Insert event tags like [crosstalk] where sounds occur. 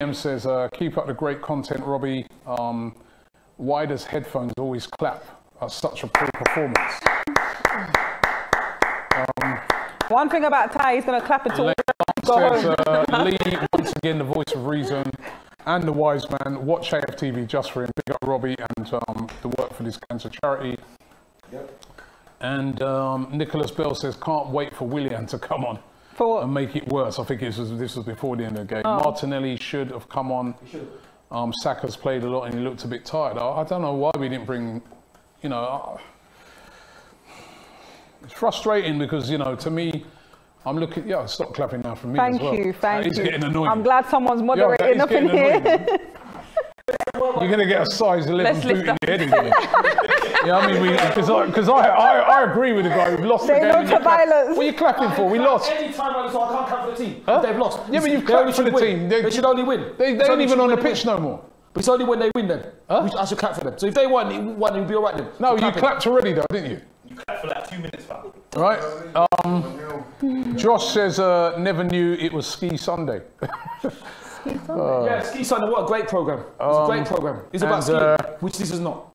DM says, uh, keep up the great content, Robbie. Um, why does headphones always clap at such a poor performance? One thing about Ty, he's going to clap until we go Says, home. uh, Lee, once again, the voice of reason and the wise man. Watch AFTV just for him. Big up Robbie and um, the work for this cancer charity. Yep. And um, Nicholas Bell says, can't wait for William to come on For and make it worse. I think this was, this was before the end of the game. Oh. Martinelli should have come on. Um, Saka's played a lot and he looked a bit tired. I, I don't know why we didn't bring, you know, uh, it's frustrating because, you know, to me, I'm looking, yeah, stop clapping now for me Thank as well. you, thank It's you. getting annoying. I'm glad someone's moderating it's up in getting here. [laughs] annoying. You're going to get a size 11 Let's boot in your head again. yeah, I mean, because I, 'cause I, I, I agree with the guy. We've lost Say the game. no and to you're violence. What are you clapping for? We lost. Any time I so I can't clap for the team. They've lost. Yeah, but you've They clapped for should the win. team. They- They, should only win. They, they It's ain't even on the pitch win. no more. But it's only when they win then. We- I should clap for them. So if they won, it won, it would be all right then. No, you clapped already though, didn't you? You clapped for like two minutes, fam. Right. Um, Josh says, uh, never knew it was Ski Sunday. [laughs] Yeah, Ski Sunday, what a great program. It's a great program. It's about and, skiing, uh, which this is not.